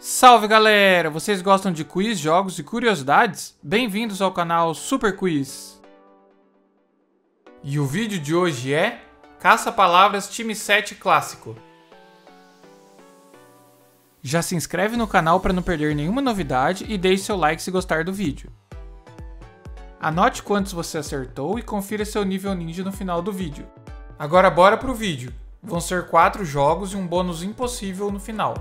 Salve galera! Vocês gostam de quiz, jogos e curiosidades? Bem-vindos ao canal Super Quiz! E o vídeo de hoje é Caça-Palavras Time 7 Clássico. Já se inscreve no canal para não perder nenhuma novidade e deixe seu like se gostar do vídeo. Anote quantos você acertou e confira seu nível ninja no final do vídeo. Agora bora pro vídeo! Vão ser 4 jogos e um bônus impossível no final.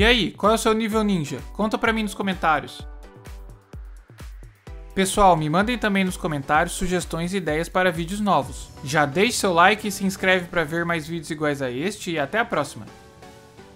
E aí, qual é o seu nível ninja? Conta pra mim nos comentários. Pessoal, me mandem também nos comentários sugestões e ideias para vídeos novos. Já deixe seu like e se inscreve para ver mais vídeos iguais a este e até a próxima!